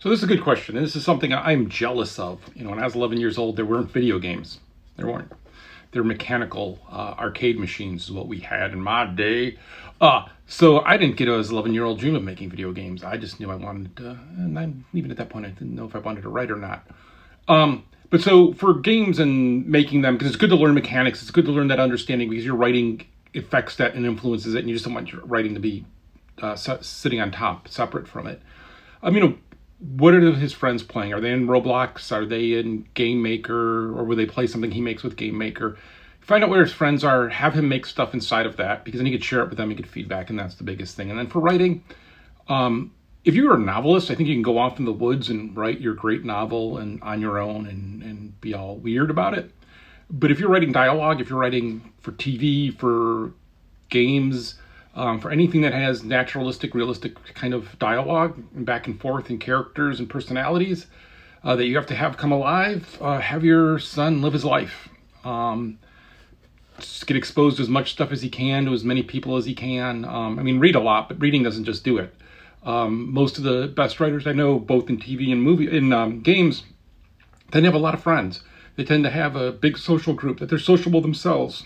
So this is a good question, this is something I'm jealous of. You know, when I was 11 years old, there weren't video games. There weren't. They're mechanical uh, arcade machines is what we had in my day. Uh, so I didn't get as 11 year old dream of making video games. I just knew I wanted to, and I, even at that point, I didn't know if I wanted to write or not. Um, but so for games and making them, because it's good to learn mechanics, it's good to learn that understanding because your writing affects that and influences it, and you just don't want your writing to be uh, sitting on top, separate from it. I mean, what are his friends playing? Are they in Roblox? Are they in Game Maker? Or will they play something he makes with Game Maker? Find out where his friends are, have him make stuff inside of that, because then he could share it with them, he could feedback, and that's the biggest thing. And then for writing, um, if you're a novelist, I think you can go off in the woods and write your great novel and on your own and, and be all weird about it. But if you're writing dialogue, if you're writing for TV, for games, um, for anything that has naturalistic, realistic kind of dialogue and back and forth and characters and personalities uh, that you have to have come alive, uh, have your son live his life. Um, get exposed to as much stuff as he can to as many people as he can. Um, I mean, read a lot, but reading doesn't just do it. Um, most of the best writers I know, both in TV and movie, in um, games, to have a lot of friends. They tend to have a big social group that they're sociable themselves.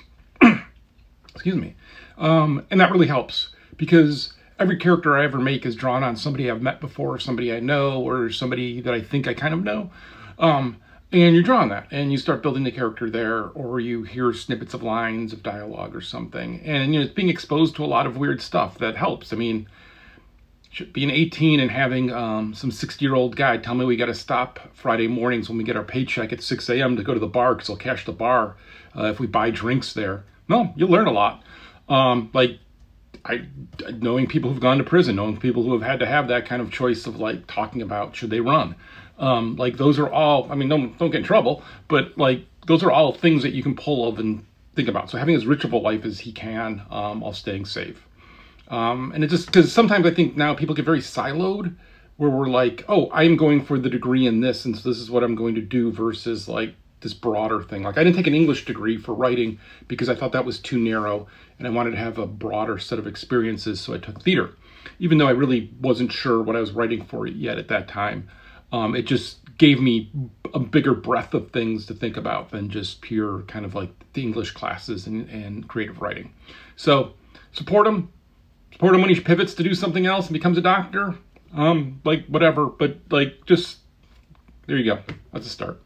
Excuse me. Um, and that really helps because every character I ever make is drawn on somebody I've met before, somebody I know, or somebody that I think I kind of know. Um, and you draw on that and you start building the character there, or you hear snippets of lines of dialogue or something. And you know, it's being exposed to a lot of weird stuff that helps. I mean, being 18 and having um, some 60 year old guy tell me we got to stop Friday mornings when we get our paycheck at 6 a.m. to go to the bar because they'll cash the bar uh, if we buy drinks there. No, you'll learn a lot. Um, like I knowing people who've gone to prison, knowing people who have had to have that kind of choice of like talking about should they run. Um, like those are all. I mean, don't don't get in trouble, but like those are all things that you can pull of and think about. So having as rich of a life as he can um, while staying safe. Um, and it just because sometimes I think now people get very siloed, where we're like, oh, I'm going for the degree in this, and so this is what I'm going to do, versus like this broader thing. Like I didn't take an English degree for writing because I thought that was too narrow and I wanted to have a broader set of experiences, so I took theater. Even though I really wasn't sure what I was writing for yet at that time, um, it just gave me a bigger breadth of things to think about than just pure kind of like the English classes and, and creative writing. So support him. Support him when he pivots to do something else and becomes a doctor. Um, like whatever, but like just there you go. That's a start.